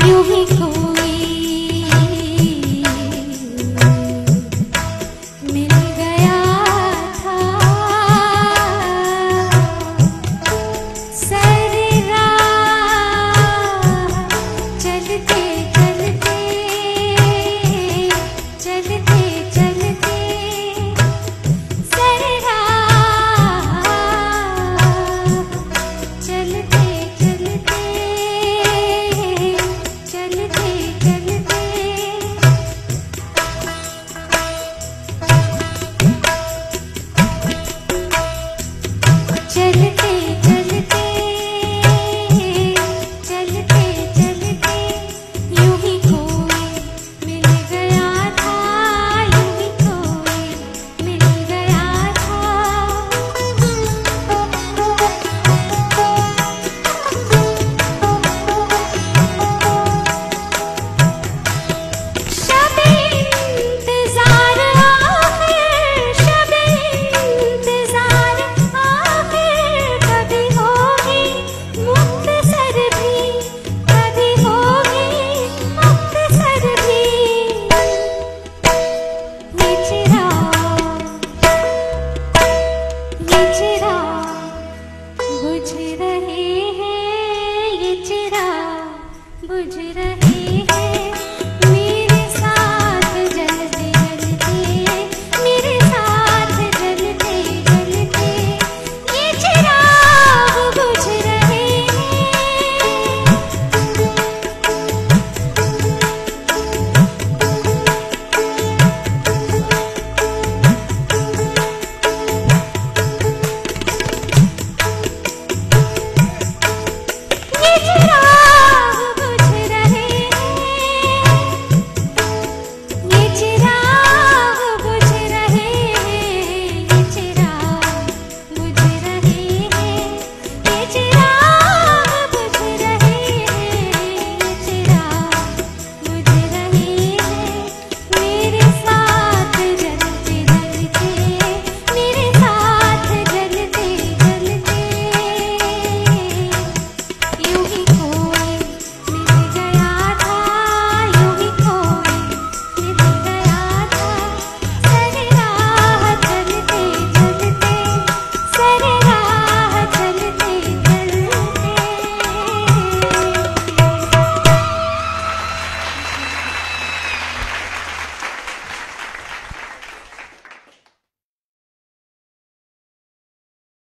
有福 बुझ